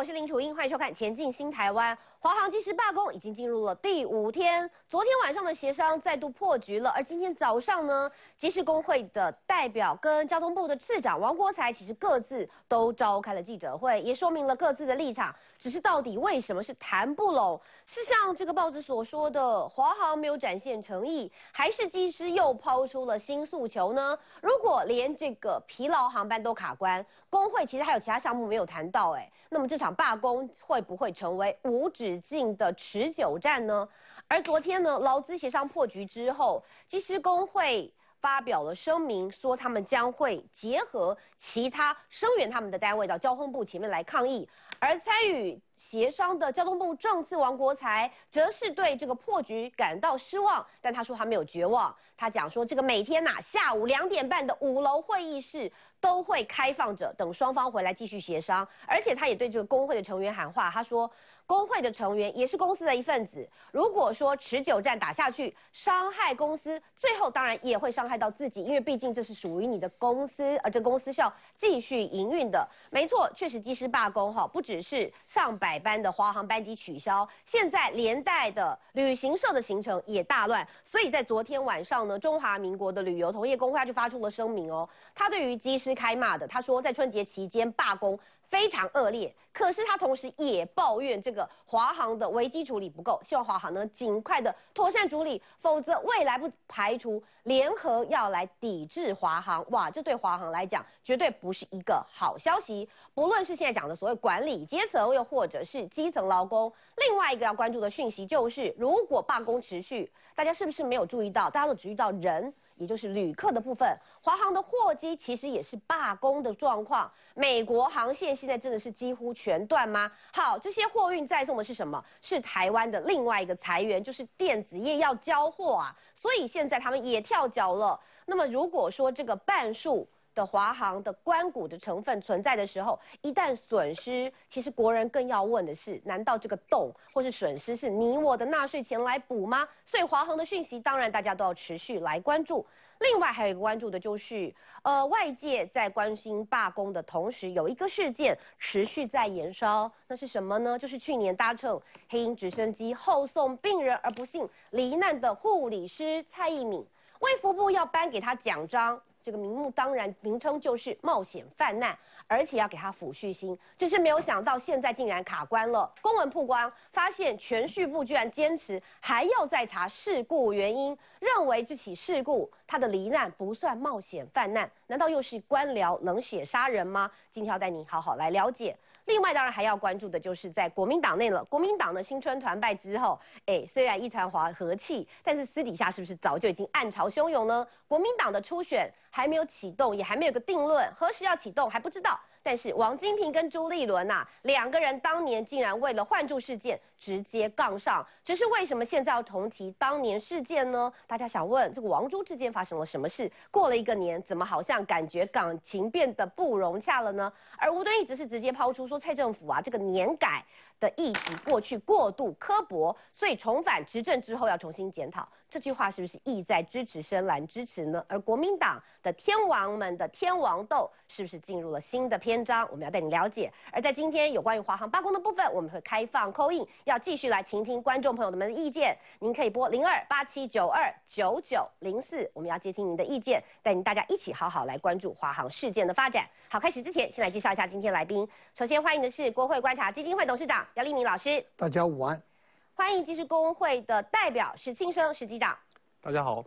我是林楚英，欢迎收看《前进新台湾》。华航即时罢工已经进入了第五天，昨天晚上的协商再度破局了，而今天早上呢，即时工会的代表跟交通部的次长王国才其实各自都召开了记者会，也说明了各自的立场。只是到底为什么是谈不拢？是像这个报纸所说的，华航没有展现诚意，还是机师又抛出了新诉求呢？如果连这个疲劳航班都卡关，工会其实还有其他项目没有谈到，哎，那么这场罢工会不会成为无止境的持久战呢？而昨天呢，劳资协商破局之后，机师工会发表了声明，说他们将会结合其他声援他们的单位到交通部前面来抗议。而参与协商的交通部政次王国才，则是对这个破局感到失望，但他说他没有绝望。他讲说，这个每天呐下午两点半的五楼会议室都会开放着，等双方回来继续协商。而且他也对这个工会的成员喊话，他说。工会的成员也是公司的一份子。如果说持久战打下去，伤害公司，最后当然也会伤害到自己，因为毕竟这是属于你的公司，而这公司是要继续营运的。没错，确实机师罢工哈，不只是上百班的华航班机取消，现在连带的旅行社的行程也大乱。所以在昨天晚上呢，中华民国的旅游同业工会就发出了声明哦，他对于机师开骂的，他说在春节期间罢工。非常恶劣，可是他同时也抱怨这个华航的危机处理不够，希望华航能尽快的妥善处理，否则未来不排除联合要来抵制华航。哇，这对华航来讲绝对不是一个好消息。不论是现在讲的所谓管理阶层，又或者是基层劳工，另外一个要关注的讯息就是，如果罢工持续，大家是不是没有注意到？大家都注意到人。也就是旅客的部分，华航的货机其实也是罢工的状况。美国航线现在真的是几乎全断吗？好，这些货运载送的是什么？是台湾的另外一个裁员，就是电子业要交货啊，所以现在他们也跳脚了。那么如果说这个半数。的华航的关谷的成分存在的时候，一旦损失，其实国人更要问的是：难道这个洞或是损失是你我的纳税钱来补吗？所以华航的讯息，当然大家都要持续来关注。另外还有一个关注的就是，呃，外界在关心罢工的同时，有一个事件持续在延烧，那是什么呢？就是去年搭乘黑鹰直升机后送病人而不幸罹难的护理师蔡义敏，卫福部要颁给他奖章。这个名目当然名称就是冒险犯难，而且要给他抚恤金，只是没有想到现在竟然卡关了。公文曝光，发现全序部居然坚持还要再查事故原因，认为这起事故他的罹难不算冒险犯难，难道又是官僚冷血杀人吗？今天要带你好好来了解。另外，当然还要关注的就是在国民党内了。国民党的新春团拜之后，哎，虽然一团和和气，但是私底下是不是早就已经暗潮汹涌呢？国民党的初选还没有启动，也还没有个定论，何时要启动还不知道。但是王金平跟朱立伦呐，两个人当年竟然为了换住事件直接杠上，只是为什么现在要重提当年事件呢？大家想问，这个王朱之间发生了什么事？过了一个年，怎么好像感觉感情变得不融洽了呢？而吴敦义只是直接抛出说，蔡政府啊，这个年改。的议题过去过度刻薄，所以重返执政之后要重新检讨。这句话是不是意在支持深蓝支持呢？而国民党的天王们的天王斗是不是进入了新的篇章？我们要带你了解。而在今天有关于华航罢工的部分，我们会开放扣印，要继续来倾听观众朋友们的意见。您可以拨零二八七九二九九零四，我们要接听您的意见，带领大家一起好好来关注华航事件的发展。好，开始之前先来介绍一下今天来宾。首先欢迎的是国会观察基金会董事长。姚立明老师，大家午安。欢迎技师工会的代表石庆生石机长，大家好。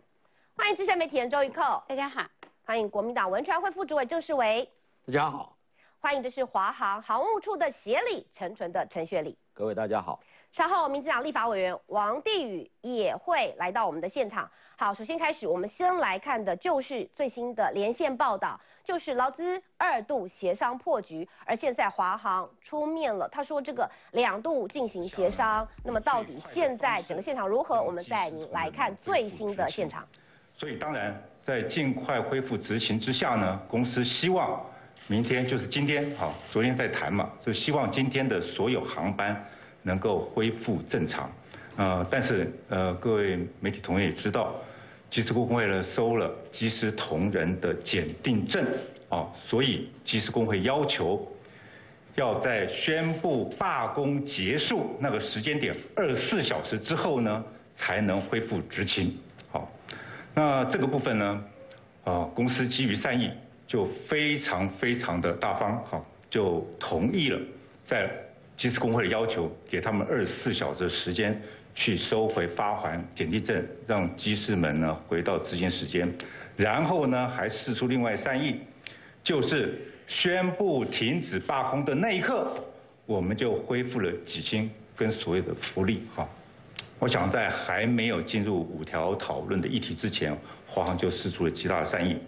欢迎资深媒体人周玉蔻，大家好。欢迎国民党文传会副主委郑世维，大家好。欢迎的是华航航务处的协理陈纯的陈学礼，各位大家好。稍后民进党立法委员王帝宇也会来到我们的现场。好，首先开始，我们先来看的就是最新的连线报道。就是劳资二度协商破局，而现在华航出面了。他说这个两度进行协商，那么到底现在整个现场如何？我们带您来看最新的现场。所以当然在尽快恢复执行之下呢，公司希望明天就是今天啊，昨天在谈嘛，就希望今天的所有航班能够恢复正常。呃，但是呃，各位媒体同业也知道。机师工会呢收了机师同仁的检定证，啊，所以机师工会要求要在宣布罢工结束那个时间点二十四小时之后呢，才能恢复执勤。好，那这个部分呢，啊，公司基于善意，就非常非常的大方，好，就同意了，在机师工会的要求，给他们二十四小时的时间去收回发还检地证，让机师们呢回到执勤时间，然后呢还试出另外善意，就是。宣布停止罢工的那一刻，我们就恢复了几薪跟所有的福利哈。我想在还没有进入五条讨论的议题之前，华航就施出了极大的善意。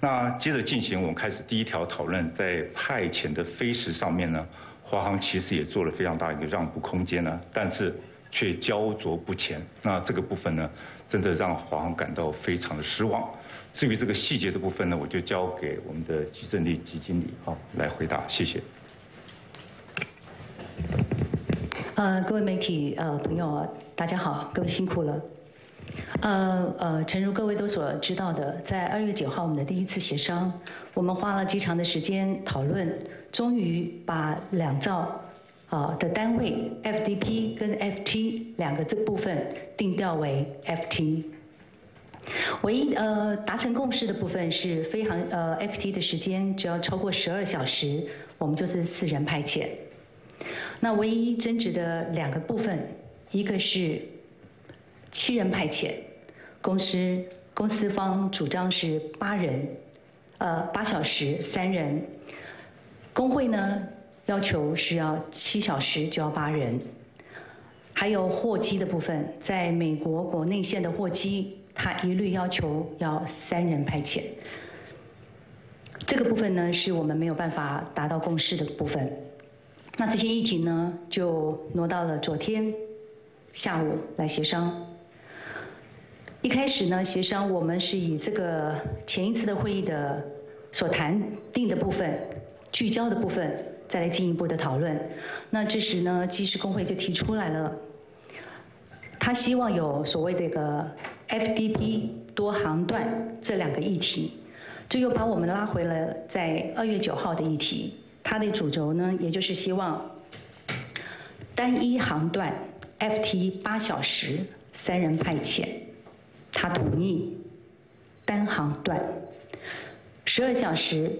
那接着进行，我们开始第一条讨论，在派遣的飞时上面呢，华航其实也做了非常大一个让步空间呢，但是却焦灼不前。那这个部分呢，真的让华航感到非常的失望。至于这个细节的部分呢，我就交给我们的基正力基经理啊来回答，谢谢。呃，各位媒体呃朋友，大家好，各位辛苦了。呃呃，诚如各位都所知道的，在二月九号我们的第一次协商，我们花了极长的时间讨论，终于把两兆啊的单位 FDP 跟 FT 两个这部分定调为 FT。唯一呃达成共识的部分是飞航呃 FT 的时间只要超过十二小时，我们就是四人派遣。那唯一争执的两个部分，一个是七人派遣，公司公司方主张是八人，呃八小时三人，工会呢要求是要七小时就要八人。还有货机的部分，在美国国内线的货机。他一律要求要三人派遣，这个部分呢是我们没有办法达到共识的部分。那这些议题呢就挪到了昨天下午来协商。一开始呢协商我们是以这个前一次的会议的所谈定的部分聚焦的部分再来进一步的讨论。那这时呢技师工会就提出来了，他希望有所谓的一个。FDP 多航段这两个议题，这又把我们拉回了在二月九号的议题。它的主轴呢，也就是希望单一航段 FT 八小时三人派遣，他同意单航段十二小时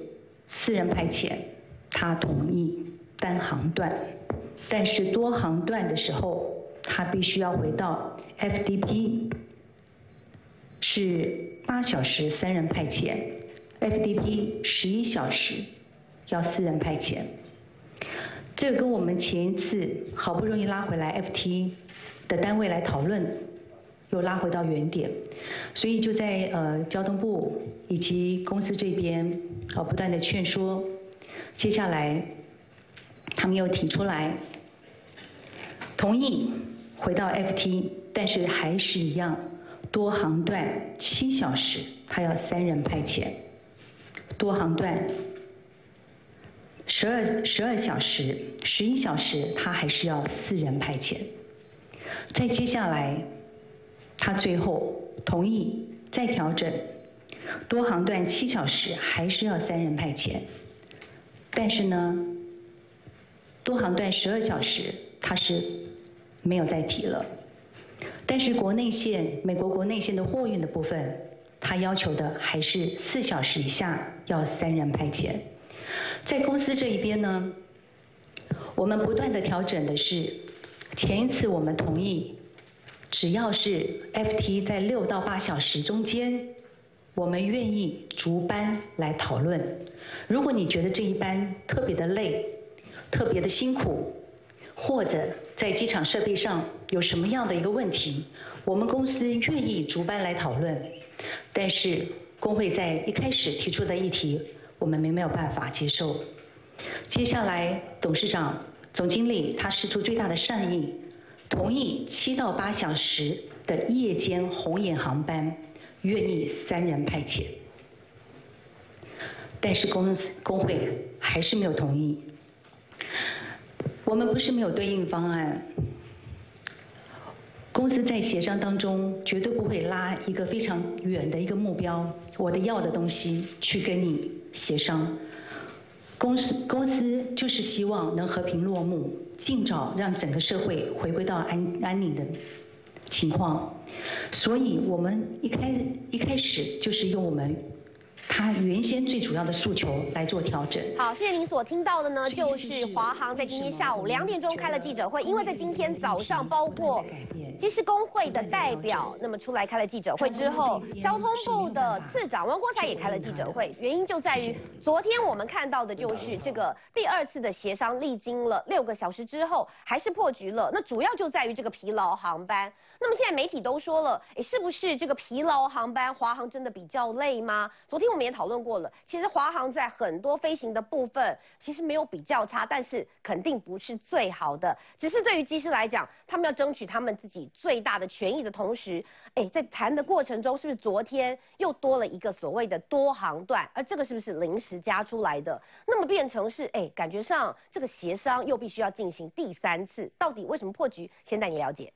四人派遣，他同意单航段，但是多航段的时候，他必须要回到 FDP。是八小时三人派遣，FDP 十一小时要四人派遣，这个跟我们前一次好不容易拉回来 FT 的单位来讨论，又拉回到原点，所以就在呃交通部以及公司这边呃不断的劝说，接下来他们又提出来同意回到 FT，但是还是一样。多航段七小时，他要三人派遣；多航段十二十二小时、十一小时，他还是要四人派遣。再接下来，他最后同意再调整，多航段七小时还是要三人派遣，但是呢，多航段十二小时他是没有再提了。但是国内线，美国国内线的货运的部分，他要求的还是四小时以下要三人派遣。在公司这一边呢，我们不断的调整的是，前一次我们同意，只要是 FT 在六到八小时中间，我们愿意逐班来讨论。如果你觉得这一班特别的累，特别的辛苦。或者在机场设备上有什么样的一个问题，我们公司愿意逐班来讨论。但是工会在一开始提出的议题，我们没没有办法接受。接下来董事长、总经理他施出最大的善意，同意七到八小时的夜间红眼航班，愿意三人派遣。但是公司工会还是没有同意。我们不是没有对应方案，公司在协商当中绝对不会拉一个非常远的一个目标，我的要的东西去跟你协商。公司公司就是希望能和平落幕，尽早让整个社会回归到安安宁的情况。所以我们一开一开始就是用我们。他原先最主要的诉求来做调整。好，谢谢您所听到的呢，就是华航在今天下午两点钟开了记者会，因为在今天早上，包括机师工会的代表那么出来开了记者会之后，交通部的次长王国才也开了记者会，原因就在于昨天我们看到的就是这个第二次的协商历经了六个小时之后还是破局了，那主要就在于这个疲劳航班。那么现在媒体都说了，诶，是不是这个疲劳航班，华航真的比较累吗？昨天我们也讨论过了，其实华航在很多飞行的部分其实没有比较差，但是肯定不是最好的。只是对于机师来讲，他们要争取他们自己最大的权益的同时，诶，在谈的过程中，是不是昨天又多了一个所谓的多航段？而这个是不是临时加出来的？那么变成是，诶，感觉上这个协商又必须要进行第三次，到底为什么破局？先带你了解。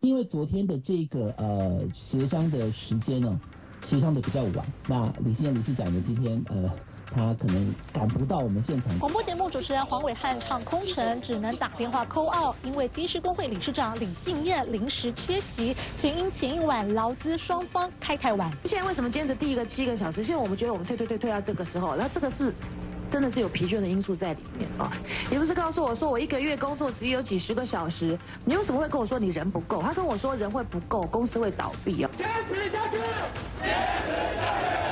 因为昨天的这个呃协商的时间呢，协商的比较晚。那李信理事长呢，今天呃他可能赶不到我们现场。广播节目主持人黄伟汉唱空城，只能打电话扣奥，因为机师工会理事长李信燕临时缺席，全因前一晚劳资双方开太晚。现在为什么坚持第一个七个小时？现在我们觉得我们退退退退到这个时候，那这个是。真的是有疲倦的因素在里面啊！你不是告诉我说我一个月工作只有几十个小时，你为什么会跟我说你人不够？他跟我说人会不够，公司会倒闭哦！坚持下去，坚持下去，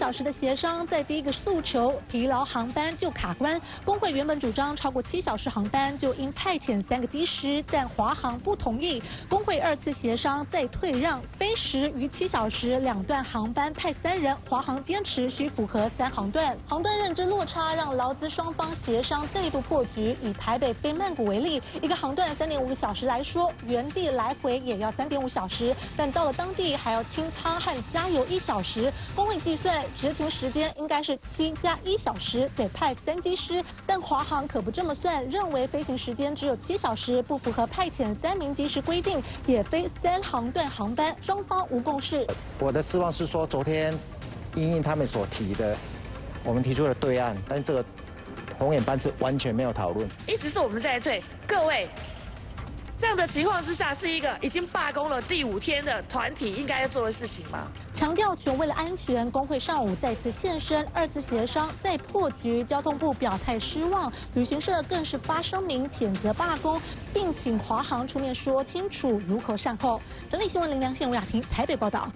小时的协商，在第一个诉求疲劳航班就卡关。工会原本主张超过七小时航班就应派遣三个机师，但华航不同意。工会二次协商再退让，飞时逾七小时两段航班派三人，华航坚持需符合三航段。航段认知落差让劳资双方协商再度破局。以台北飞曼谷为例，一个航段三点五个小时来说，原地来回也要三点五小时，但到了当地还要清仓和加油一小时。工会。计算执勤时间应该是七加一小时，得派三机师，但华航可不这么算，认为飞行时间只有七小时，不符合派遣三名机师规定，也非三航段航班，双方无共识。我的失望是说，昨天因应他们所提的，我们提出了对案，但这个红眼班次完全没有讨论，一直是我们在退，各位。这样的情况之下，是一个已经罢工了第五天的团体应该要做的事情吗？强调全为了安全，工会上午再次现身，二次协商再破局。交通部表态失望，旅行社更是发声明谴责罢工，并请华航出面说清楚如何善后。整理新闻林良宪吴雅婷台北报道。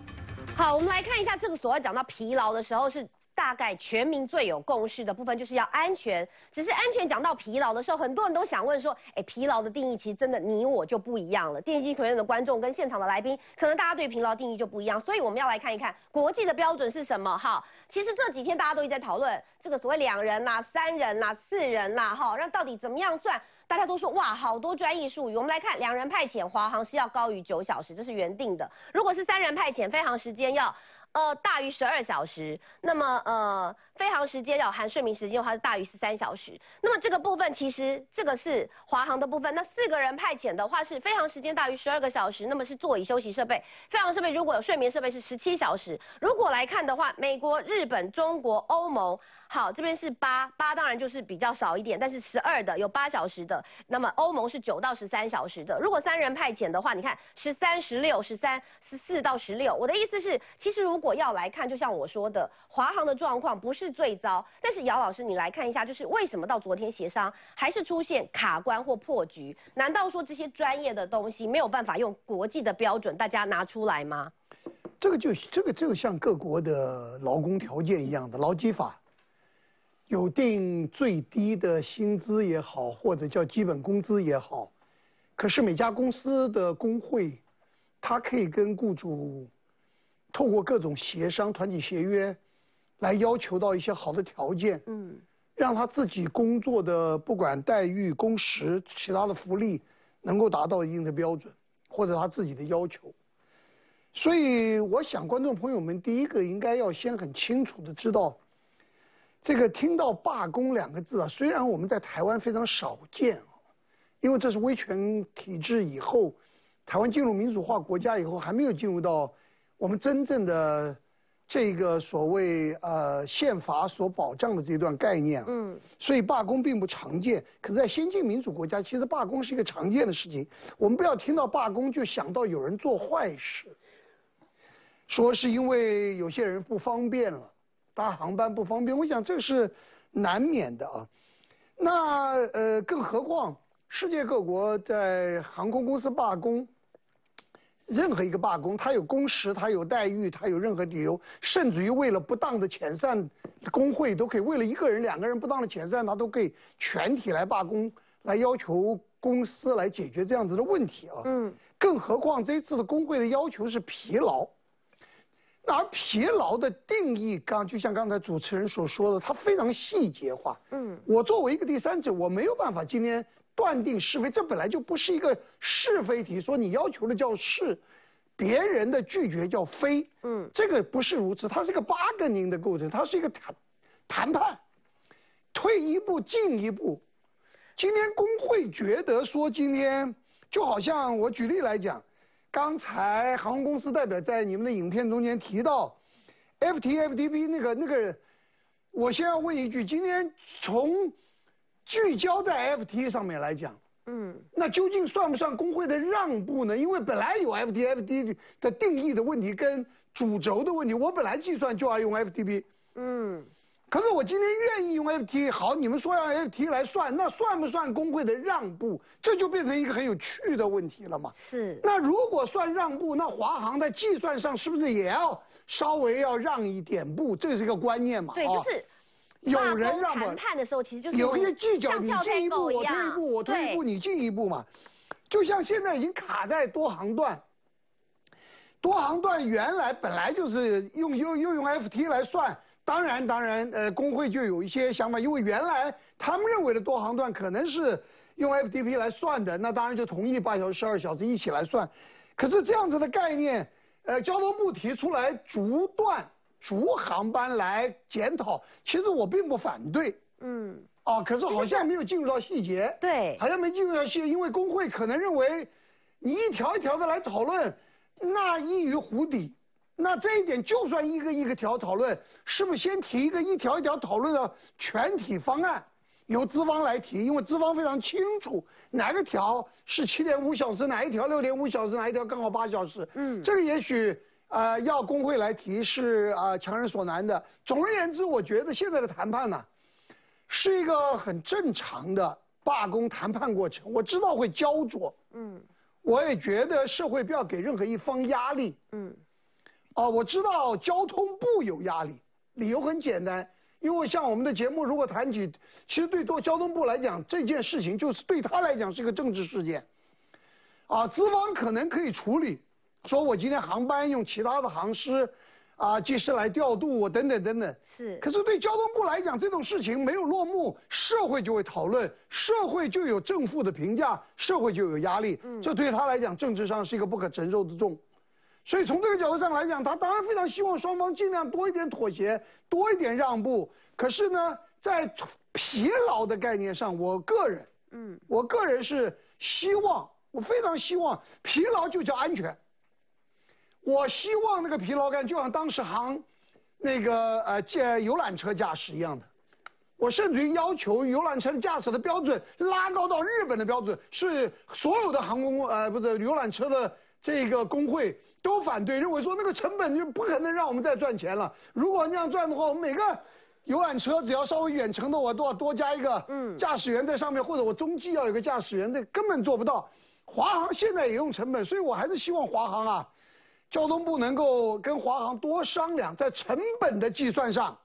好，我们来看一下这个所谓讲到疲劳的时候是。大概全民最有共识的部分就是要安全。只是安全讲到疲劳的时候，很多人都想问说：，哎，疲劳的定义其实真的你我就不一样了。电视机前的观众跟现场的来宾，可能大家对疲劳定义就不一样。所以我们要来看一看国际的标准是什么。哈，其实这几天大家都一直在讨论这个所谓两人啦、三人啦、四人啦，哈，那到底怎么样算？大家都说哇，好多专业术语。我们来看，两人派遣华航是要高于九小时，这是原定的。如果是三人派遣，飞行时间要。呃，大于十二小时，那么呃，飞行时间要含睡眠时间的话是大于十三小时。那么这个部分其实这个是华航的部分。那四个人派遣的话是飞行时间大于十二个小时，那么是座椅休息设备。飞行设备如果有睡眠设备是十七小时。如果来看的话，美国、日本、中国、欧盟。好，这边是八八，当然就是比较少一点，但是十二的有八小时的，那么欧盟是九到十三小时的。如果三人派遣的话，你看十三、十六、十三、十四到十六。我的意思是，其实如果要来看，就像我说的，华航的状况不是是最糟，但是姚老师你来看一下，就是为什么到昨天协商还是出现卡关或破局？难道说这些专业的东西没有办法用国际的标准大家拿出来吗？这个就这个就像各国的劳工条件一样的劳基法。有定最低的薪资也好，或者叫基本工资也好，可是每家公司的工会，他可以跟雇主透过各种协商、团体协约，来要求到一些好的条件，嗯，让他自己工作的不管待遇、工时、其他的福利，能够达到一定的标准，或者他自己的要求。所以，我想观众朋友们，第一个应该要先很清楚的知道。这个听到罢工两个字啊，虽然我们在台湾非常少见啊，因为这是威权体制以后，台湾进入民主化国家以后，还没有进入到我们真正的这个所谓呃宪法所保障的这段概念，嗯，所以罢工并不常见。可是，在先进民主国家，其实罢工是一个常见的事情。我们不要听到罢工就想到有人做坏事，说是因为有些人不方便了，搭航班不方便。我想这是难免的啊。那呃，更何况世界各国在航空公司罢工。任何一个罢工，他有工时，他有待遇，他有任何理由，甚至于为了不当的遣散，工会都可以为了一个人、两个人不当的遣散，他都可以全体来罢工，来要求公司来解决这样子的问题啊。嗯。更何况这次的工会的要求是疲劳，而疲劳的定义，刚就像刚才主持人所说的，它非常细节化。嗯。我作为一个第三者，我没有办法今天。断定是非，这本来就不是一个是非题。说你要求的叫是，别人的拒绝叫非。嗯，这个不是如此，它是一个八个宁的构成，它是一个谈谈判，退一步进一步。今天工会觉得说，今天就好像我举例来讲，刚才航空公司代表在你们的影片中间提到，FTFDB 那个那个，我先要问一句，今天从。聚焦在 FT 上面来讲，嗯，那究竟算不算工会的让步呢？因为本来有 FT，FT 的定义的问题跟主轴的问题，我本来计算就要用 FTP，嗯，可是我今天愿意用 FT，好，你们说要 FT 来算，那算不算工会的让步？这就变成一个很有趣的问题了嘛。是。那如果算让步，那华航在计算上是不是也要稍微要让一点步？这是一个观念嘛？对，就是。有人让我谈判的时候，其实就是有一些计较，你进一步，我退一步，我退一步，你进一步嘛。就像现在已经卡在多航段，多航段原来本来就是用又又用 FT 来算，当然当然，呃，工会就有一些想法，因为原来他们认为的多航段可能是用 FTP 来算的，那当然就同意八小时、十二小时一起来算。可是这样子的概念，呃，交通部提出来逐段。逐航班来检讨，其实我并不反对，嗯，哦，可是好像没有进入到细节，对，好像没进入到细节，因为工会可能认为，你一条一条的来讨论，那易于湖底，那这一点就算一个一个条讨论，是不是先提一个一条一条讨论的全体方案，由资方来提，因为资方非常清楚哪个条是七点五小时，哪一条六点五小时，哪一条刚好八小时，嗯，这个也许。呃，要工会来提是啊，强人所难的。总而言之，我觉得现在的谈判呢，是一个很正常的罢工谈判过程。我知道会焦灼，嗯，我也觉得社会不要给任何一方压力，嗯，哦，我知道交通部有压力，理由很简单，因为像我们的节目如果谈起，其实对做交通部来讲，这件事情就是对他来讲是一个政治事件，啊，资方可能可以处理。说我今天航班用其他的航师，啊，技师来调度我等等等等。是。可是对交通部来讲，这种事情没有落幕，社会就会讨论，社会就有正负的评价，社会就有压力。嗯。这对他来讲，政治上是一个不可承受的重。所以从这个角度上来讲，他当然非常希望双方尽量多一点妥协，多一点让步。可是呢，在疲劳的概念上，我个人，嗯，我个人是希望，我非常希望疲劳就叫安全。我希望那个疲劳感就像当时航，那个呃驾游览车驾驶一样的，我甚至于要求游览车的驾驶的标准拉高到日本的标准，是所有的航空呃不是游览车的这个工会都反对，认为说那个成本就不可能让我们再赚钱了。如果那样赚的话，我们每个游览车只要稍微远程的，我都要多加一个嗯驾驶员在上面，或者我中继要有个驾驶员，这根本做不到。华航现在也用成本，所以我还是希望华航啊。交通部能够跟华航多商量，在成本的计算上，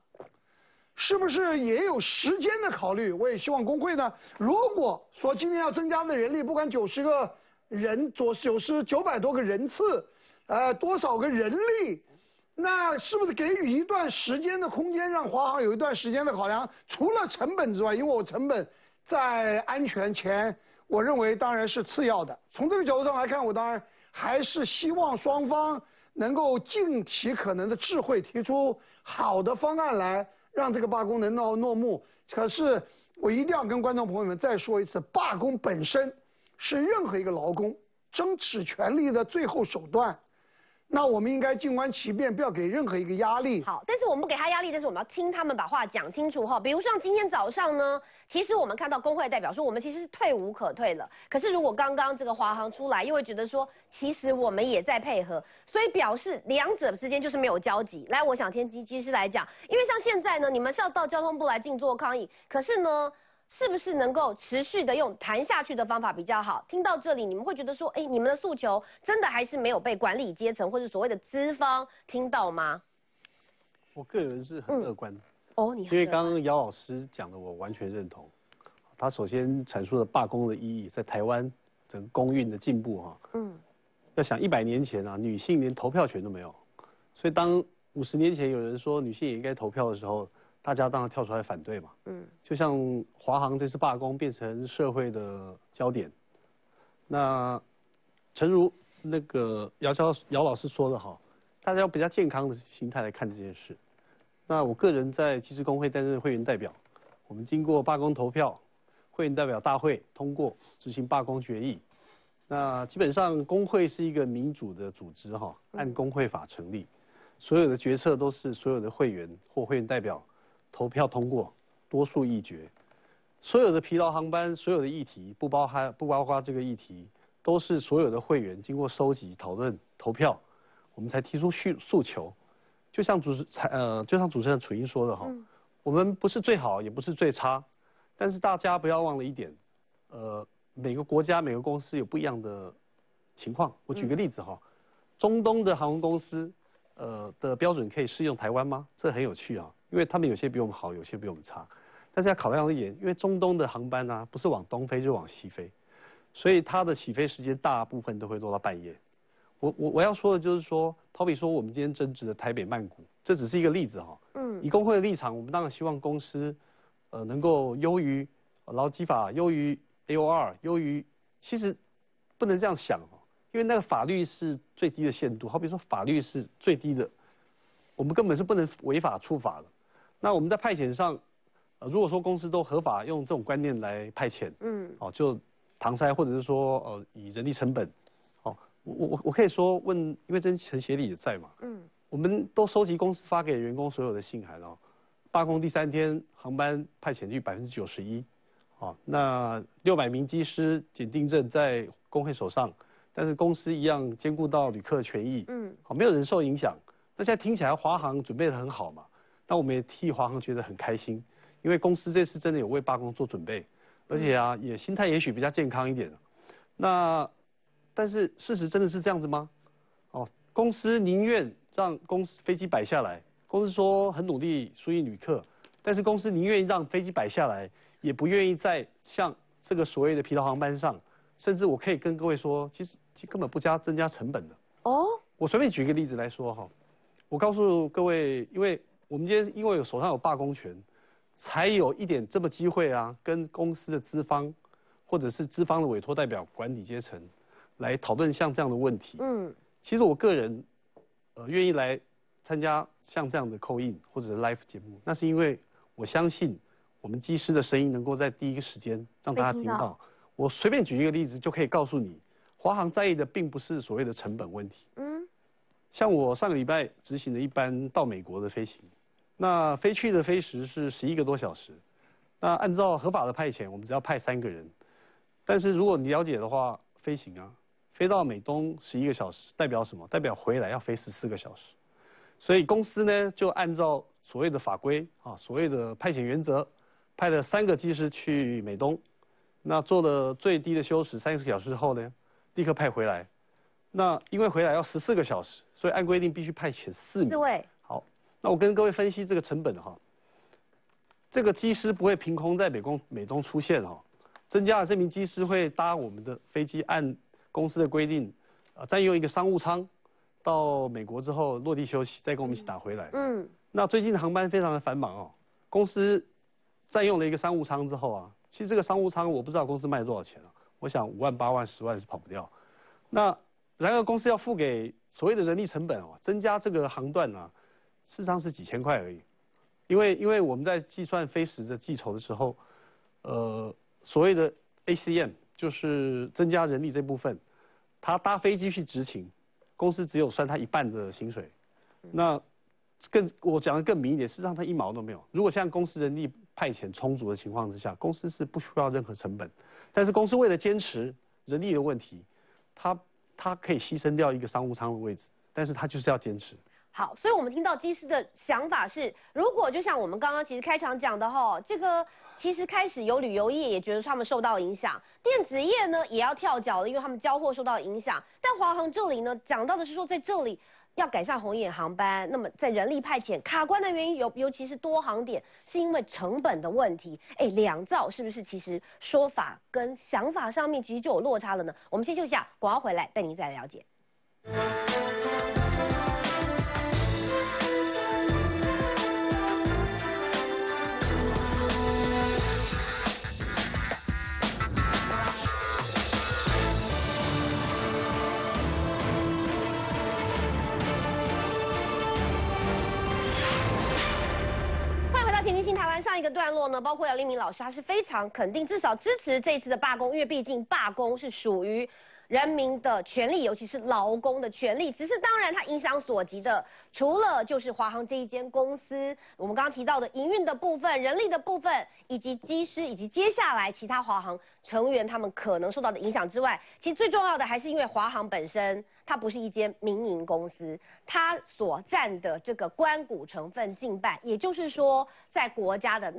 是不是也有时间的考虑？我也希望工会呢，如果说今天要增加的人力，不管九十个人，左九十九百多个人次，呃，多少个人力，那是不是给予一段时间的空间，让华航有一段时间的考量？除了成本之外，因为我成本在安全前，我认为当然是次要的。从这个角度上来看，我当然。还是希望双方能够尽其可能的智慧提出好的方案来，让这个罢工能落落幕。可是我一定要跟观众朋友们再说一次，罢工本身是任何一个劳工争取权利的最后手段。那我们应该静观其变，不要给任何一个压力。好，但是我们不给他压力，但是我们要听他们把话讲清楚哈。比如像今天早上呢，其实我们看到工会代表说，我们其实是退无可退了。可是如果刚刚这个华航出来，又会觉得说，其实我们也在配合，所以表示两者之间就是没有交集。来，我想天机其实来讲，因为像现在呢，你们是要到交通部来静坐抗议，可是呢。是不是能够持续的用谈下去的方法比较好？听到这里，你们会觉得说，哎，你们的诉求真的还是没有被管理阶层或者所谓的资方听到吗？我个人是很乐观哦，你因为刚刚姚老师讲的，我完全认同。他首先阐述了罢工的意义，在台湾整个公运的进步哈，嗯，要想一百年前啊，女性连投票权都没有，所以当五十年前有人说女性也应该投票的时候。大家当然跳出来反对嘛，嗯，就像华航这次罢工变成社会的焦点，那诚如那个姚教姚老师说的哈，大家要比较健康的心态来看这件事。那我个人在技师工会担任会员代表，我们经过罢工投票，会员代表大会通过执行罢工决议。那基本上工会是一个民主的组织哈，按工会法成立，所有的决策都是所有的会员或会员代表。投票通过，多数议决。所有的疲劳航班，所有的议题，不包含不包括这个议题，都是所有的会员经过收集、讨论、投票，我们才提出诉诉求。就像主持呃，就像主持人楚英说的哈，我们不是最好，也不是最差，但是大家不要忘了一点，呃，每个国家每个公司有不一样的情况。我举个例子哈，中东的航空公司，呃的标准可以适用台湾吗？这很有趣啊。因为他们有些比我们好，有些比我们差，但是要考量一点，因为中东的航班呢，不是往东飞就是往西飞，所以它的起飞时间大部分都会落到半夜。我我我要说的就是说，好比说我们今天争执的台北曼谷，这只是一个例子哈。嗯。以工会的立场，我们当然希望公司，呃，能够优于劳基法，优于 AOR，优于，其实不能这样想哦，因为那个法律是最低的限度，好比说法律是最低的，我们根本是不能违法处罚的。那我们在派遣上，呃，如果说公司都合法用这种观念来派遣，嗯，哦，就搪塞或者是说，呃，以人力成本，哦，我我我可以说问，因为真陈协理也在嘛，嗯，我们都收集公司发给员工所有的信函哦，罢工第三天航班派遣率百分之九十一，哦，那六百名机师检定证在工会手上，但是公司一样兼顾到旅客的权益，嗯，好，没有人受影响，那现在听起来华航准备的很好嘛？那我们也替华航觉得很开心，因为公司这次真的有为罢工做准备，而且啊，也心态也许比较健康一点。那，但是事实真的是这样子吗？哦，公司宁愿让公司飞机摆下来，公司说很努力输赢旅客，但是公司宁愿让飞机摆下来，也不愿意在像这个所谓的疲劳航班上，甚至我可以跟各位说，其实其实根本不加增加成本的。哦，我随便举一个例子来说哈，我告诉各位，因为。我们今天因为有手上有罢工权，才有一点这么机会啊，跟公司的资方，或者是资方的委托代表、管理阶层，来讨论像这样的问题。嗯，其实我个人，呃，愿意来参加像这样的扣印或者是 live 节目，那是因为我相信我们机师的声音能够在第一个时间让大家听到。我随便举一个例子就可以告诉你，华航在意的并不是所谓的成本问题。嗯，像我上个礼拜执行的一班到美国的飞行。那飞去的飞时是十一个多小时，那按照合法的派遣，我们只要派三个人。但是如果你了解的话，飞行啊，飞到美东十一个小时，代表什么？代表回来要飞十四个小时。所以公司呢，就按照所谓的法规啊，所谓的派遣原则，派了三个机师去美东，那做了最低的休时三十个小时后呢，立刻派回来。那因为回来要十四个小时，所以按规定必须派遣四名。四位。那我跟各位分析这个成本哈，这个机师不会凭空在美工美东出现哈，增加了这名机师会搭我们的飞机，按公司的规定，呃，占用一个商务舱，到美国之后落地休息，再跟我们一起打回来。嗯。那最近的航班非常的繁忙哦，公司占用了一个商务舱之后啊，其实这个商务舱我不知道公司卖多少钱啊，我想五万八万十万是跑不掉。那然而公司要付给所谓的人力成本哦，增加这个航段呢。事实上是几千块而已，因为因为我们在计算飞时的计酬的时候，呃，所谓的 ACM 就是增加人力这部分，他搭飞机去执勤，公司只有算他一半的薪水，那更我讲的更明一点，事实上他一毛都没有。如果像公司人力派遣充足的情况之下，公司是不需要任何成本，但是公司为了坚持人力的问题，他他可以牺牲掉一个商务舱的位置，但是他就是要坚持。好，所以我们听到机师的想法是，如果就像我们刚刚其实开场讲的哈，这个其实开始有旅游业也觉得他们受到影响，电子业呢也要跳脚了，因为他们交货受到影响。但华航这里呢讲到的是说，在这里要改善红眼航班，那么在人力派遣卡关的原因尤尤其是多航点，是因为成本的问题。哎，两造是不是其实说法跟想法上面其实就有落差了呢？我们先休息一下，广告回来带您再来了解。一个段落呢，包括姚立明老师，他是非常肯定，至少支持这一次的罢工，因为毕竟罢工是属于人民的权利，尤其是劳工的权利。只是当然，它影响所及的，除了就是华航这一间公司，我们刚刚提到的营运的部分、人力的部分，以及机师，以及接下来其他华航成员他们可能受到的影响之外，其实最重要的还是因为华航本身。它不是一间民营公司，它所占的这个关股成分近半，也就是说，在国家的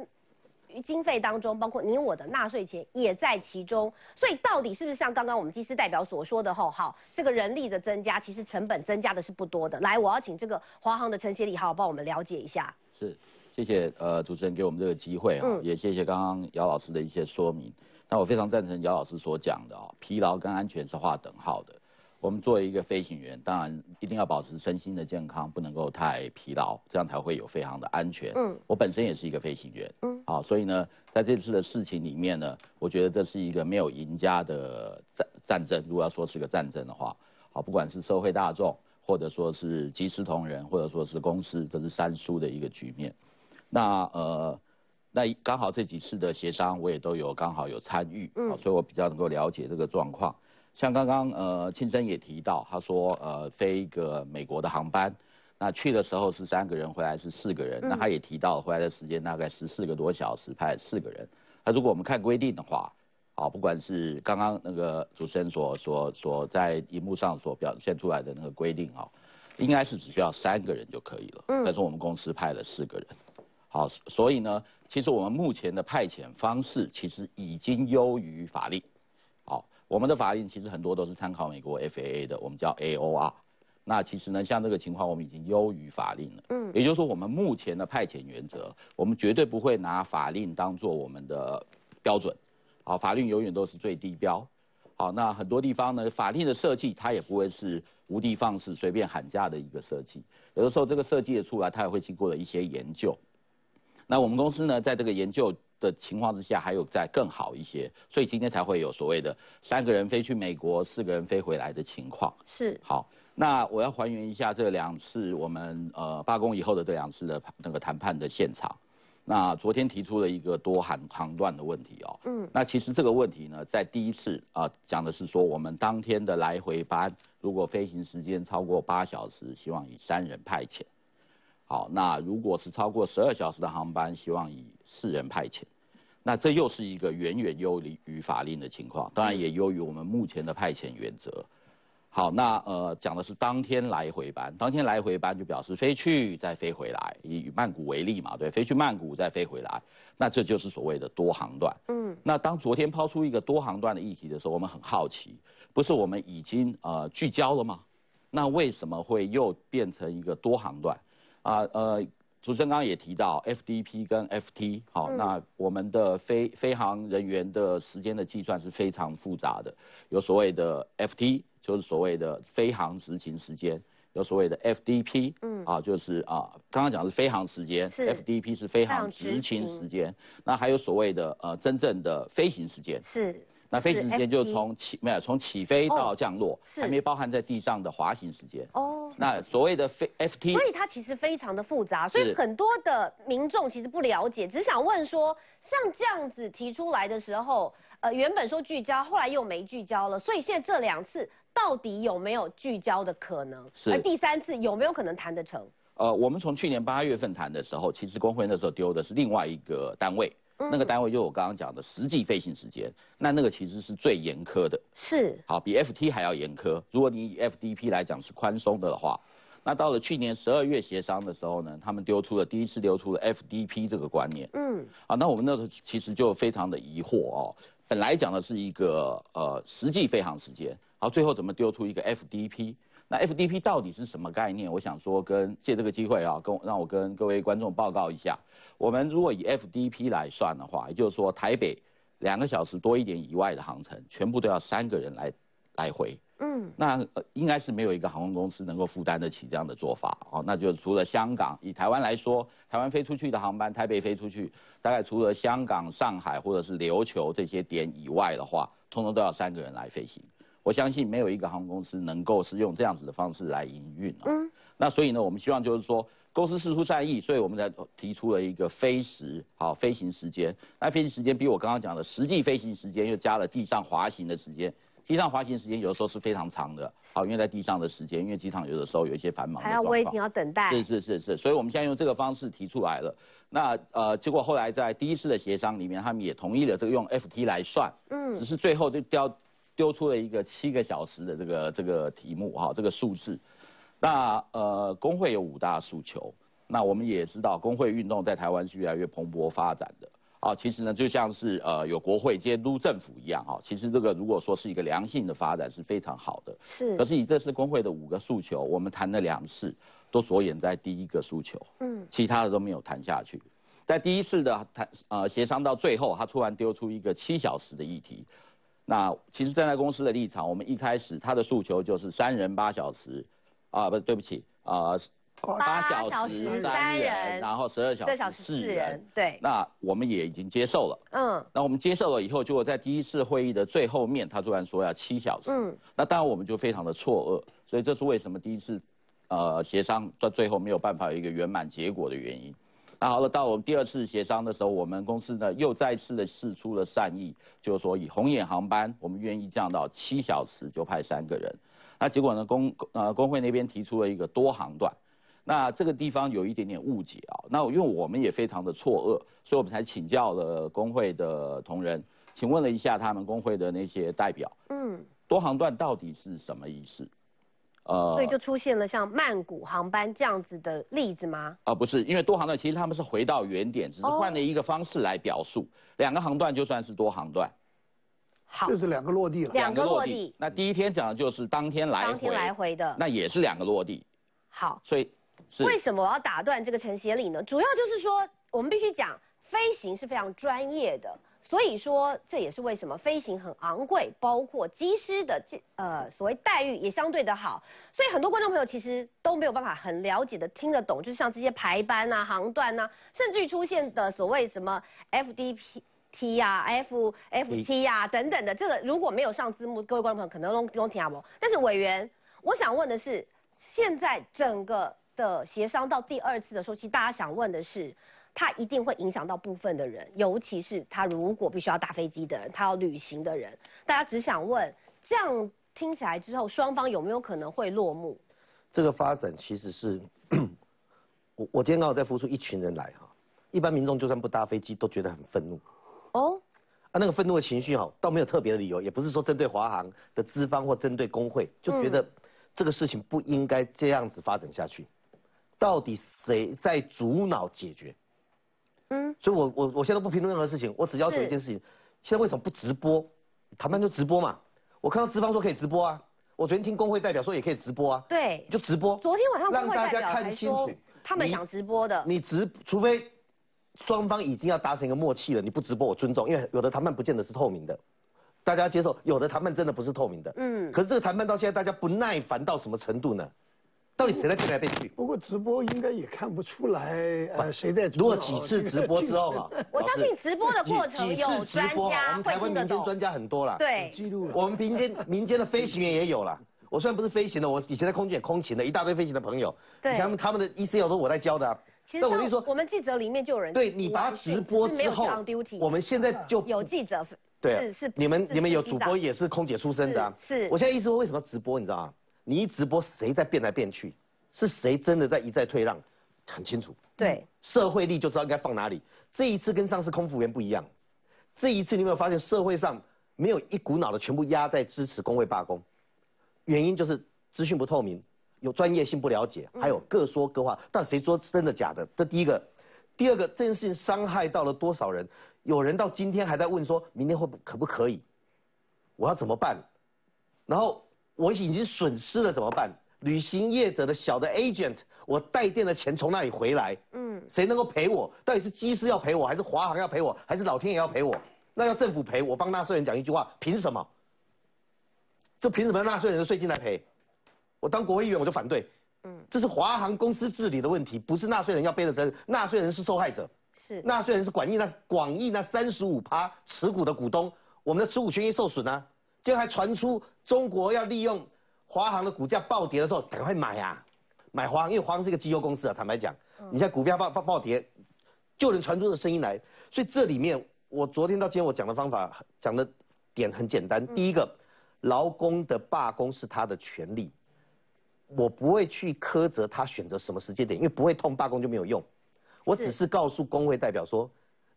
经费当中，包括你我的纳税钱也在其中。所以，到底是不是像刚刚我们技师代表所说的吼？好，这个人力的增加，其实成本增加的是不多的。来，我要请这个华航的陈协理好好帮我们了解一下。是，谢谢呃主持人给我们这个机会啊，也谢谢刚刚姚老师的一些说明。那我非常赞成姚老师所讲的啊，疲劳跟安全是划等号的。我们作为一个飞行员，当然一定要保持身心的健康，不能够太疲劳，这样才会有飞行的安全。嗯，我本身也是一个飞行员。嗯，好，所以呢，在这次的事情里面呢，我觉得这是一个没有赢家的战战争。如果要说是个战争的话，好，不管是社会大众，或者说是机师同仁，或者说是公司，都是三输的一个局面。那呃，那刚好这几次的协商，我也都有刚好有参与，嗯，所以我比较能够了解这个状况。像刚刚呃，庆生也提到，他说呃，飞一个美国的航班，那去的时候是三个人，回来是四个人。那他也提到回来的时间大概十四个多小时，派四个人。那如果我们看规定的话，啊，不管是刚刚那个主持人所所所在荧幕上所表现出来的那个规定啊，应该是只需要三个人就可以了。嗯。但是我们公司派了四个人，好，所以呢，其实我们目前的派遣方式其实已经优于法令。我们的法令其实很多都是参考美国 FAA 的，我们叫 AOR。那其实呢，像这个情况，我们已经优于法令了。嗯，也就是说，我们目前的派遣原则，我们绝对不会拿法令当做我们的标准。好，法令永远都是最低标。好，那很多地方呢，法令的设计它也不会是无的放矢、随便喊价的一个设计。有的时候，这个设计的出来，它也会经过了一些研究。那我们公司呢，在这个研究。的情况之下，还有再更好一些，所以今天才会有所谓的三个人飞去美国，四个人飞回来的情况。是好，那我要还原一下这两次我们呃罢工以后的这两次的那个谈判的现场。那昨天提出了一个多航航段的问题哦，嗯，那其实这个问题呢，在第一次啊讲的是说，我们当天的来回班如果飞行时间超过八小时，希望以三人派遣。好，那如果是超过十二小时的航班，希望以四人派遣。那这又是一个远远优于法令的情况，当然也优于我们目前的派遣原则。好，那呃讲的是当天来回班，当天来回班就表示飞去再飞回来，以曼谷为例嘛，对，飞去曼谷再飞回来，那这就是所谓的多航段。嗯，那当昨天抛出一个多航段的议题的时候，我们很好奇，不是我们已经呃聚焦了吗？那为什么会又变成一个多航段？啊呃，主持人刚刚也提到 FDP 跟 FT，好，那我们的飞飞行人员的时间的计算是非常复杂的，有所谓的 FT，就是所谓的飞行执勤时间，有所谓的 FDP，嗯，啊，就是啊，刚刚讲的是飞行时间，FDP 是飞行执勤时间，那还有所谓的呃真正的飞行时间是。那飞行时间就从起没有从起飞到降落，还没包含在地上的滑行时间。哦，那所谓的飞 FT，所以它其实非常的复杂，所以很多的民众其实不了解，只想问说，像这样子提出来的时候，呃，原本说聚焦，后来又没聚焦了，所以现在这两次到底有没有聚焦的可能？是。而第三次有没有可能谈得成？呃，我们从去年八月份谈的时候，其实工会那时候丢的是另外一个单位，那个单位就我刚刚讲的实际飞行时间，那那个其实是最严苛的，是。好，比 FT 还要严苛。如果你以 FDP 来讲是宽松的话，那到了去年十二月协商的时候呢，他们丢出了第一次丢出了 FDP 这个观念。嗯。啊，那我们那时候其实就非常的疑惑哦。本来讲的是一个呃实际飞行时间，好，最后怎么丢出一个 FDP？那 FDP 到底是什么概念？我想说，跟借这个机会啊，跟让我跟各位观众报告一下。我们如果以 FDP 来算的话，也就是说台北两个小时多一点以外的航程，全部都要三个人来来回。嗯，那应该是没有一个航空公司能够负担得起这样的做法。哦，那就除了香港，以台湾来说，台湾飞出去的航班，台北飞出去，大概除了香港、上海或者是琉球这些点以外的话，通通都要三个人来飞行。我相信没有一个航空公司能够是用这样子的方式来营运啊。嗯。那所以呢，我们希望就是说，公司释出善意，所以我们才提出了一个飞时好飞行时间。那飞行时间比我刚刚讲的实际飞行时间又加了地上滑行的时间。地上滑行时间有的时候是非常长的，好，因为在地上的时间，因为机场有的时候有一些繁忙，还要微停，要等待。是是是是，所以我们现在用这个方式提出来了。那呃，结果后来在第一次的协商里面，他们也同意了这个用 FT 来算。嗯。只是最后就丢。丢出了一个七个小时的这个这个题目哈，这个数字。那呃，工会有五大诉求。那我们也知道，工会运动在台湾是越来越蓬勃发展的。啊，其实呢，就像是呃有国会监督政府一样哈。其实这个如果说是一个良性的发展是非常好的。是。可是以这次工会的五个诉求，我们谈了两次，都着眼在第一个诉求。嗯。其他的都没有谈下去。在第一次的谈呃协商到最后，他突然丢出一个七小时的议题。那其实站在公司的立场，我们一开始他的诉求就是三人八小时，啊，不，对不起，啊，八小时三人，然后十二小时四人，对。那我们也已经接受了，嗯。那我们接受了以后，结果在第一次会议的最后面，他突然说要七小时，嗯。那当然我们就非常的错愕，所以这是为什么第一次，呃，协商到最后没有办法有一个圆满结果的原因。那好了，到我们第二次协商的时候，我们公司呢又再次的示出了善意，就是说以红眼航班，我们愿意降到七小时就派三个人。那结果呢，工呃工会那边提出了一个多航段，那这个地方有一点点误解啊。那因为我们也非常的错愕，所以我们才请教了工会的同仁，请问了一下他们工会的那些代表，嗯，多航段到底是什么意思？呃，所以就出现了像曼谷航班这样子的例子吗？啊，不是，因为多航段其实他们是回到原点，只是换了一个方式来表述。两个航段就算是多航段，好，就是两个落地了。两个落地。那第一天讲的就是当天来回，当天来回的，那也是两个落地。好，所以为什么我要打断这个陈协理呢？主要就是说，我们必须讲飞行是非常专业的。所以说，这也是为什么飞行很昂贵，包括机师的呃所谓待遇也相对的好。所以很多观众朋友其实都没有办法很了解的听得懂，就是像这些排班啊、航段啊，甚至于出现的所谓什么 FDP 呀、FFT 呀等等的，这个如果没有上字幕，各位观众朋友可能都都听不但是委员，我想问的是，现在整个的协商到第二次的时候，其实大家想问的是。它一定会影响到部分的人，尤其是他如果必须要搭飞机的人，他要旅行的人。大家只想问，这样听起来之后，双方有没有可能会落幕？这个发展其实是，我我今天刚好在付出一群人来哈，一般民众就算不搭飞机都觉得很愤怒。哦，啊，那个愤怒的情绪哈，倒没有特别的理由，也不是说针对华航的资方或针对工会，就觉得这个事情不应该这样子发展下去。到底谁在主脑解决？嗯，所以，我我我现在都不评论任何事情，我只要求一件事情：现在为什么不直播？谈判就直播嘛。我看到资方说可以直播啊，我昨天听工会代表说也可以直播啊。对，就直播。昨天晚上让大家看清楚，他们想直播的。你直，除非双方已经要达成一个默契了，你不直播我尊重，因为有的谈判不见得是透明的，大家接受；有的谈判真的不是透明的。嗯。可是这个谈判到现在，大家不耐烦到什么程度呢？到底谁在变来变去？不过直播应该也看不出来，呃，谁在？如果几次直播之后哈，我相信直播的过程有专家我们台湾民间专家很多了，对，记录。我们民间民间的飞行员也有了。我虽然不是飞行的，我以前在空军也空勤的，一大堆飞行的朋友。对，他们他们的 E C L 都我在教的。其实我我们记者里面就有人对你把它直播之后，我们现在就有记者对啊，是你们你们有主播也是空姐出身的啊。是，我现在意思说为什么直播，你知道吗？你一直播，谁在变来变去？是谁真的在一再退让？很清楚。对，社会力就知道应该放哪里。这一次跟上次空服员不一样，这一次你有没有发现社会上没有一股脑的全部压在支持工会罢工？原因就是资讯不透明，有专业性不了解，还有各说各话，但谁说真的假的？这第一个，第二个，这件事情伤害到了多少人？有人到今天还在问说，明天会可不可以？我要怎么办？然后。我已经损失了怎么办？旅行业者的小的 agent，我带电的钱从那里回来？嗯，谁能够赔我？到底是机师要赔我，还是华航要赔我，还是老天爷要赔我？那要政府赔我，帮纳税人讲一句话：凭什么？这凭什么要纳税人的税金来赔？我当国会议员我就反对。嗯，这是华航公司治理的问题，不是纳税人要背的责任。纳税人是受害者，是纳税人是广义那广义那三十五趴持股的股东，我们的持股权益受损呢？今天还传出中国要利用华航的股价暴跌的时候，赶快买啊，买华航，因为华航是一个机油公司啊。坦白讲，你在股票暴暴暴跌，就能传出的声音来。所以这里面，我昨天到今天我讲的方法讲的点很简单。第一个，劳工的罢工是他的权利，我不会去苛责他选择什么时间点，因为不会痛罢工就没有用。我只是告诉工会代表说。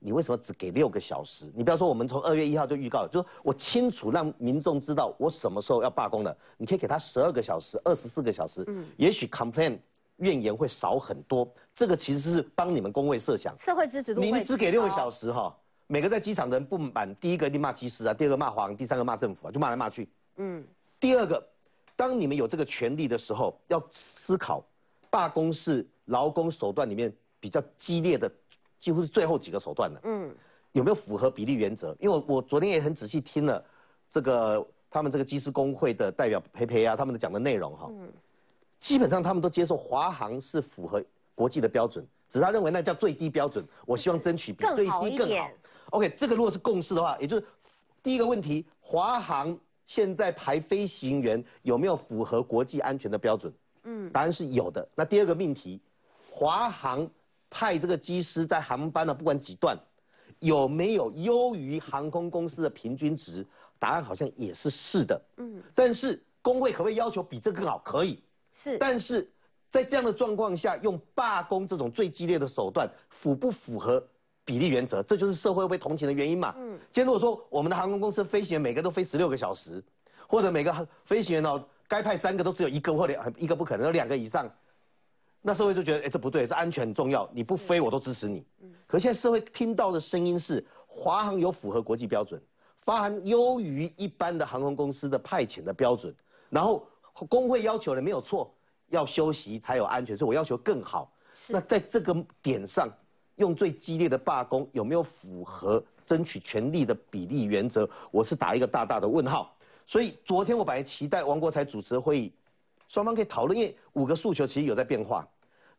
你为什么只给六个小时？你不要说我们从二月一号就预告，就是我清楚让民众知道我什么时候要罢工了。你可以给他十二个小时、二十四个小时，嗯，也许 complain 怨言会少很多。这个其实是帮你们工会设想，社会支持度你只给六个小时哈，每个在机场的人不满，第一个你骂机师啊，第二个骂黄，第三个骂政府啊，就骂来骂去。嗯，第二个，当你们有这个权利的时候，要思考罢工是劳工手段里面比较激烈的。几乎是最后几个手段了。嗯，有没有符合比例原则？因为我我昨天也很仔细听了这个他们这个机师工会的代表培培啊，他们的讲的内容哈。嗯，基本上他们都接受华航是符合国际的标准，只是他认为那叫最低标准。我希望争取比最低更好。OK，这个如果是共识的话，也就是第一个问题，华航现在排飞行员有没有符合国际安全的标准？嗯，答案是有的。那第二个命题，华航。派这个机师在航班呢，不管几段，有没有优于航空公司的平均值？答案好像也是是的。嗯，但是工会可不可以要求比这更好？可以。是。但是在这样的状况下，用罢工这种最激烈的手段，符不符合比例原则？这就是社会会同情的原因嘛。嗯。今天如果说我们的航空公司飞行员每个都飞十六个小时，或者每个飞行员哦，该派三个都只有一个或两一个不可能，有两个以上。那社会就觉得，哎，这不对，这安全很重要，你不飞我都支持你。嗯可现在社会听到的声音是，华航有符合国际标准，发航优于一般的航空公司的派遣的标准，然后工会要求的没有错，要休息才有安全，所以我要求更好。那在这个点上，用最激烈的罢工有没有符合争取权利的比例原则？我是打一个大大的问号。所以昨天我本来期待王国才主持会议。双方可以讨论，因为五个诉求其实有在变化。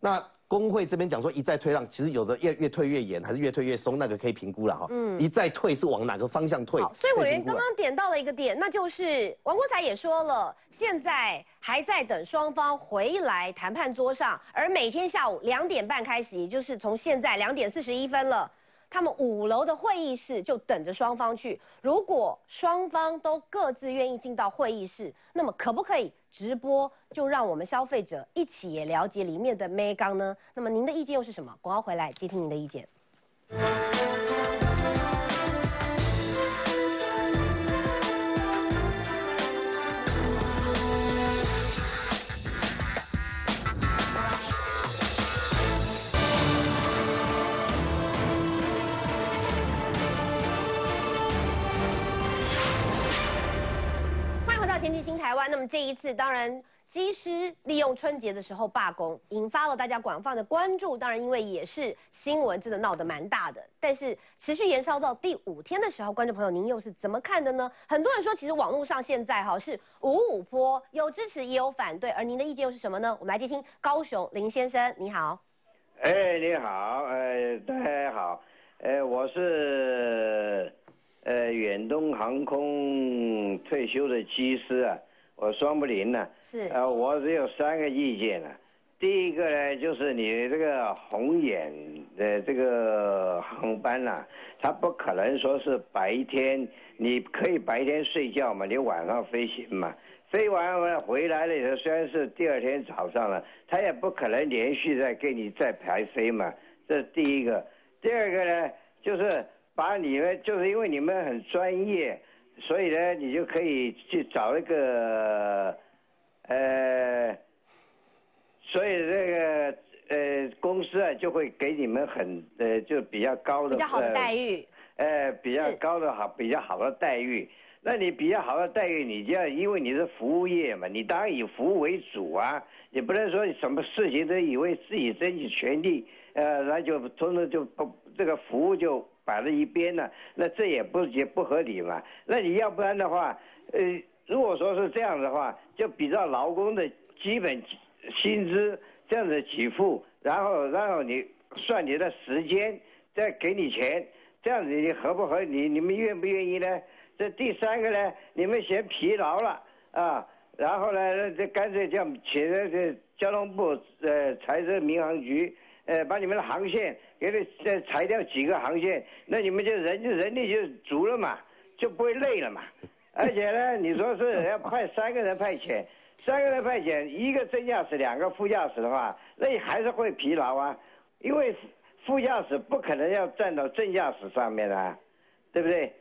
那工会这边讲说一再退让，其实有的越越退越严，还是越退越松，那个可以评估了哈。嗯，一再退是往哪个方向退？所以委员刚刚点到了一个点，那就是王国才也说了，现在还在等双方回来谈判桌上，而每天下午两点半开始，也就是从现在两点四十一分了。他们五楼的会议室就等着双方去。如果双方都各自愿意进到会议室，那么可不可以直播？就让我们消费者一起也了解里面的 m e 呢？那么您的意见又是什么？广告回来接听您的意见。这一次，当然机师利用春节的时候罢工，引发了大家广泛的关注。当然，因为也是新闻，真的闹得蛮大的。但是持续延烧到第五天的时候，观众朋友，您又是怎么看的呢？很多人说，其实网络上现在哈是五五坡，有支持也有反对，而您的意见又是什么呢？我们来接听高雄林先生，你好。哎，你好，哎，大家好，哎，我是呃远东航空退休的机师啊。我双不灵呢，是，呃，我只有三个意见呢。第一个呢，就是你这个红眼的这个航班呐，它不可能说是白天，你可以白天睡觉嘛，你晚上飞行嘛，飞完了回来了以后，虽然是第二天早上了，它也不可能连续再给你再排飞嘛，这是第一个。第二个呢，就是把你们，就是因为你们很专业，所以呢，你就可以去找一个，呃。所以这个呃公司啊就会给你们很呃就比较高的比较好的待遇，呃比较高的好比较好的待遇。那你比较好的待遇，你就要因为你是服务业嘛，你当然以服务为主啊，你不能说什么事情都以为自己争取权利，呃，那就通通就不这个服务就摆在一边呢，那这也不也不合理嘛。那你要不然的话，呃，如果说是这样的话，就比照劳工的基本。薪资这样子给付，然后然后你算你的时间，再给你钱，这样子你合不合理？你们愿不愿意呢？这第三个呢，你们嫌疲劳了啊，然后呢，那这干脆叫请那个交通部呃财政民航局呃把你们的航线给你再裁掉几个航线，那你们就人就人力就足了嘛，就不会累了嘛。而且呢，你说是要派三个人派遣。三个人派遣，一个正驾驶，两个副驾驶的话，那你还是会疲劳啊，因为副驾驶不可能要站到正驾驶上面啊，对不对？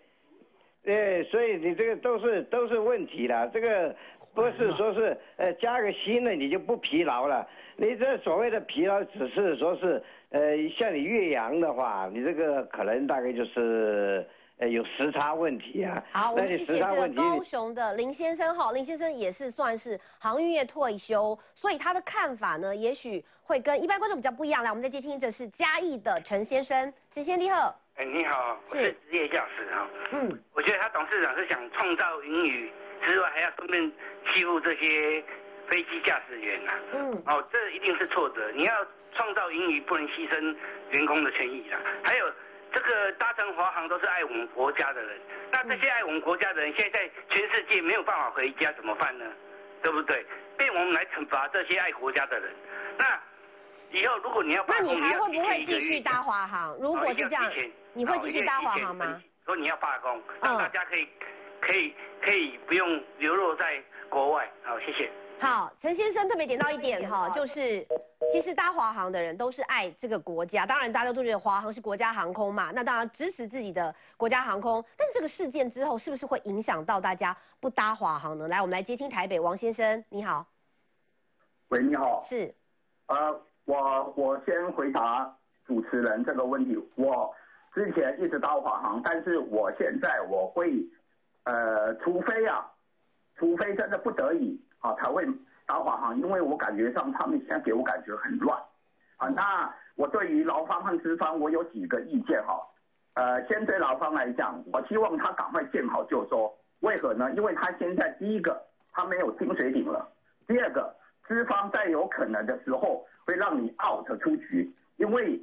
对，所以你这个都是都是问题了，这个不是说是呃加个新的你就不疲劳了，你这所谓的疲劳只是说是呃像你岳阳的话，你这个可能大概就是。呃，有时差问题啊。好，我们谢谢这个高雄的林先生哈，林先生也是算是航运业退休，所以他的看法呢，也许会跟一般观众比较不一样。来，我们再接听，这是嘉义的陈先生，陈先生你好。哎，你好，我是职业驾驶哈。嗯，我觉得他董事长是想创造盈余之外，还要顺便欺负这些飞机驾驶员啊。嗯，哦，这一定是挫折。你要创造盈余，不能牺牲员工的权益啦。还有。这个搭乘华航都是爱我们国家的人，那这些爱我们国家的人，现在全世界没有办法回家，怎么办呢？对不对？被我们来惩罚这些爱国家的人。那以后如果你要罢工，那你还会不会继续搭华航？如果是这样，你会继续搭华航吗？说你要罢工，让大家可以可以可以不用流落在国外。好，谢谢。好，陈先生特别点到一点哈，就是其实搭华航的人都是爱这个国家，当然大家都觉得华航是国家航空嘛，那当然支持自己的国家航空。但是这个事件之后，是不是会影响到大家不搭华航呢？来，我们来接听台北王先生，你好。喂，你好。是。呃，我我先回答主持人这个问题。我之前一直搭华航，但是我现在我会，呃，除非啊，除非真的不得已。啊，才会打华航，因为我感觉上他们现在给我感觉很乱。啊，那我对于劳方和资方，我有几个意见哈。呃，先对劳方来讲，我希望他赶快见好就收。为何呢？因为他现在第一个，他没有薪水顶了；第二个，资方在有可能的时候会让你 out 出局。因为，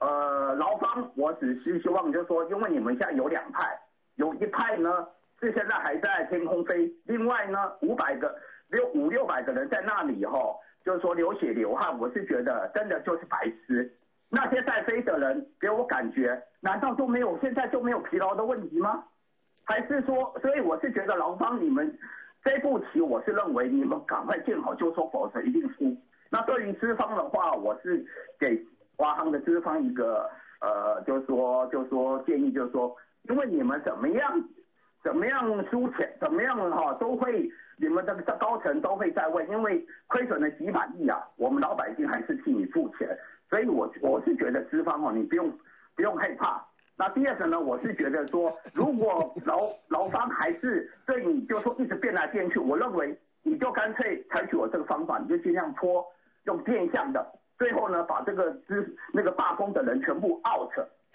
呃，劳方我只是希望就是说，因为你们现在有两派，有一派呢是现在还在天空飞，另外呢五百个。六五六百个人在那里哈，就是说流血流汗，我是觉得真的就是白痴。那些在飞的人给我感觉，难道都没有现在就没有疲劳的问题吗？还是说，所以我是觉得劳方你们这步棋，我是认为你们赶快见好就收，否则一定输。那对于资方的话，我是给华航的资方一个呃，就是说就是说建议，就是说，因为你们怎么样怎么样输钱，怎么样哈都会。你们的这高层都会在问，因为亏损了几百亿啊，我们老百姓还是替你付钱，所以我我是觉得资方哦，你不用不用害怕。那第二个呢，我是觉得说，如果劳劳 方还是对你就说一直变来变去，我认为你就干脆采取我这个方法，你就尽量拖，用变相的，最后呢把这个资那个罢工的人全部 out。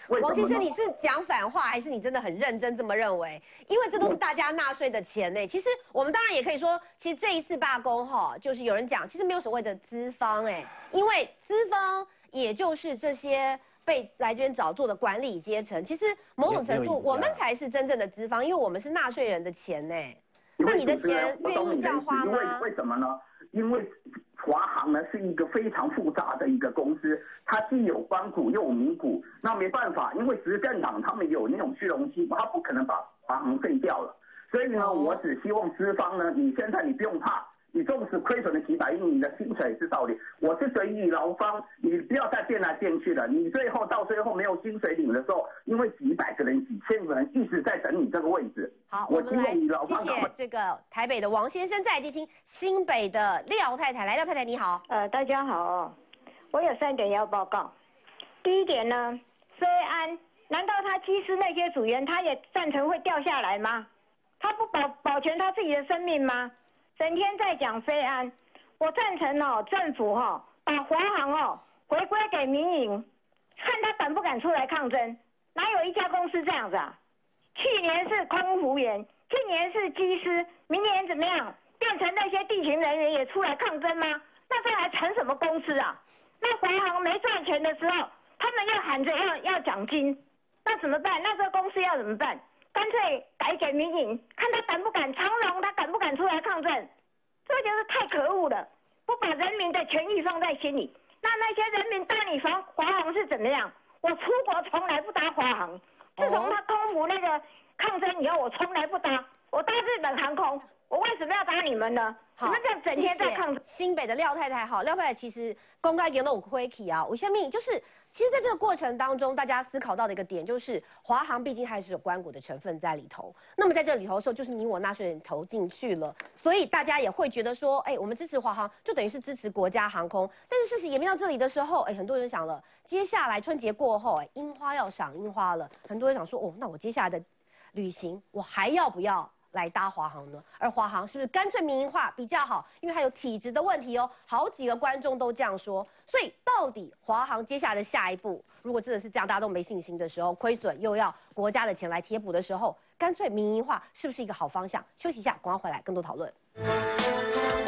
王先生，你是讲反话，还是你真的很认真这么认为？因为这都是大家纳税的钱呢。其实我们当然也可以说，其实这一次罢工哈，就是有人讲，其实没有所谓的资方哎，因为资方也就是这些被来这边找做的管理阶层。其实某种程度，我们才是真正的资方，因为我们是纳税人的钱呢。那你的钱愿意这样花吗？为什么呢？因为华航呢是一个非常复杂的一个公司，它既有官股又有民股，那没办法，因为执政党他们有那种虚荣心，他不可能把华航废掉了。所以呢，我只希望资方呢，你现在你不用怕。你纵使亏损了几百亿，你的薪水是道理。我是随意劳方，你不要再变来变去了。你最后到最后没有薪水领的时候，因为几百个人、几千个人一直在等你这个位置。好，我们来谢谢这个台北的王先生在接听新北的廖太太。来，廖太太你好。呃，大家好，我有三点要报告。第一点呢，虽安，难道他机师那些组员他也赞成会掉下来吗？他不保保全他自己的生命吗？整天在讲飞安，我赞成哦，政府哈把华航哦回归给民营，看他敢不敢出来抗争。哪有一家公司这样子啊？去年是空服员，今年是机师，明年怎么样？变成那些地勤人员也出来抗争吗？那这还成什么公司啊？那华航没赚钱的时候，他们又喊着要要奖金，那怎么办？那这公司要怎么办？干脆改给民营，看他敢不敢长荣，他敢不敢出来抗争？这就是太可恶了，不把人民的权益放在心里。那那些人民搭你防华航是怎么样？我出国从来不搭华航，自从他空服那个抗争以后，我从来不搭。我搭日本航空，我为什么要打你们呢？你们这样整天在抗新北的廖太太，好，廖太太其实公开给了我回启啊，我下面就是。其实，在这个过程当中，大家思考到的一个点就是，华航毕竟还是有关股的成分在里头。那么在这里头的时候，就是你我纳税人投进去了，所以大家也会觉得说，哎，我们支持华航，就等于是支持国家航空。但是事实演变到这里的时候，哎，很多人想了，接下来春节过后，哎，樱花要赏樱花了，很多人想说，哦，那我接下来的旅行，我还要不要？来搭华航呢？而华航是不是干脆民营化比较好？因为还有体质的问题哦。好几个观众都这样说，所以到底华航接下来的下一步，如果真的是这样，大家都没信心的时候，亏损又要国家的钱来贴补的时候，干脆民营化是不是一个好方向？休息一下，广告回来更多讨论。